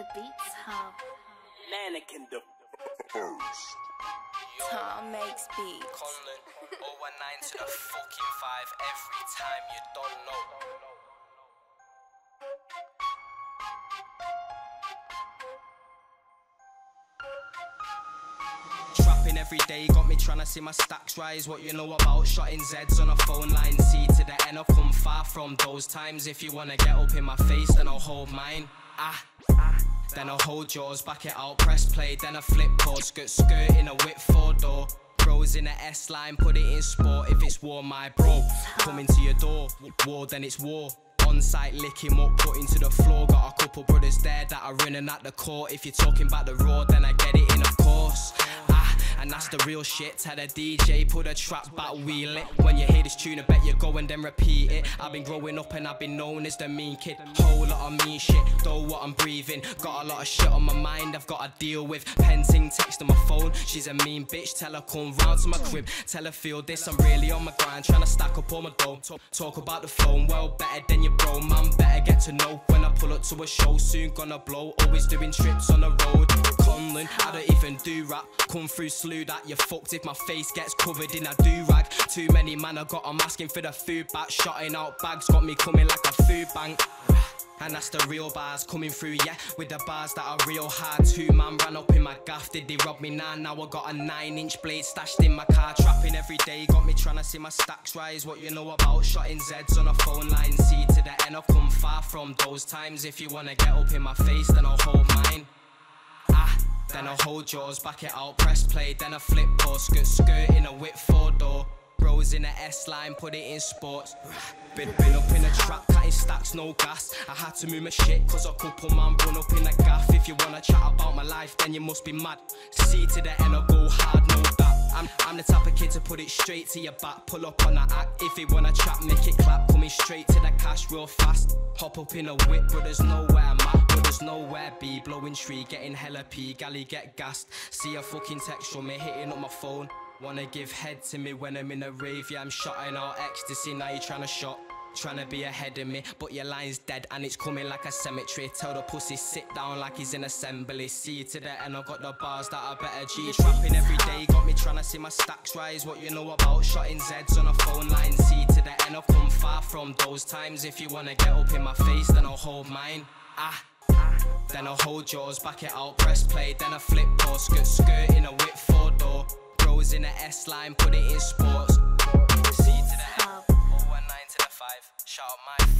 the beats, huh? Mannequin the first. Tom makes beats. Conlan, 019 to the fucking 5 every time you don't know. Trapping every day, got me trying to see my stacks rise. What you know about shotting Zeds on a phone line? C to the N, I've come far from those times. If you wanna get up in my face, then I'll hold mine. Ah. Then I'll hold yours, back it out, press play, then I flip pause, skirt skirt in a whip four door. Bros in a S line, put it in sport. If it's war, my bro, coming to your door. War, then it's war. On site, lick him up, put him to the floor. Got a couple brothers there that are running at the court. If you're talking about the raw, then I get it the real shit. Tell the DJ, put a trap back, wheel it. When you hear this tune, I bet you go and then repeat it. I've been growing up and I've been known as the mean kid. Whole lot of mean shit, though what I'm breathing. Got a lot of shit on my mind, I've got to deal with. Penting text on my phone, she's a mean bitch. Tell her come round to my crib, tell her feel this. I'm really on my grind, trying to stack up all my dough. Talk, talk about the phone, well better than your bro. Man, better get to know when Pull up to a show. Soon gonna blow, always doing trips on the road. Conlan, I don't even do rap. Come through slew that you fucked if my face gets covered in a do rag. Too many man, I got 'em asking for the food back. Shotting out bags, got me coming like a food bank. And that's the real bars coming through, yeah. With the bars that are real hard. Two man ran up in my gaff, did they rob me now? Now I got a nine inch blade stashed in my car. Trapping every day, got me trying to see my stacks rise. What you know about shotting Zeds on a phone line? C to the N, I've come far from those times. If you wanna get up in my face, then I'll hold mine. Ah, then I'll hold yours, back it out, press play, then I flip pause, skirt skirt in a whip four door. Bros in a S line, put it in sports. Been, been up in a trap, cutting stacks, no gas. I had to move my shit, cause a couple man run up in a gaff. If you wanna chat about my life, then you must be mad. See to the end, I go hard, no that. I'm, I'm the type of kid to put it straight to your back. Pull up on that act. If you wanna chat, make it clap. Coming straight to the cash real fast. Hop up in a whip, but there's nowhere I'm at. Brothers know where be. Blowing tree, getting hella pee. Galley get gassed. See a fucking text from me hitting up my phone. Wanna give head to me when I'm in a rave. Yeah, I'm shotting out ecstasy. Now you tryna shot. Tryna be ahead of me, but your line's dead and it's coming like a cemetery. Tell the pussy sit down like he's in assembly. See you to the end, I got the bars that are better. G trapping every day, got me tryna see my stacks rise. What you know about shotting Zeds on a phone line? C to the end, I've come far from those times. If you wanna get up in my face, then I'll hold mine. Ah. Then I'll hold yours, back it out, press play, then I flip pause, skirt skirt Bros in S line, put it in sports. C to the N, 019 to the 5. Shout out my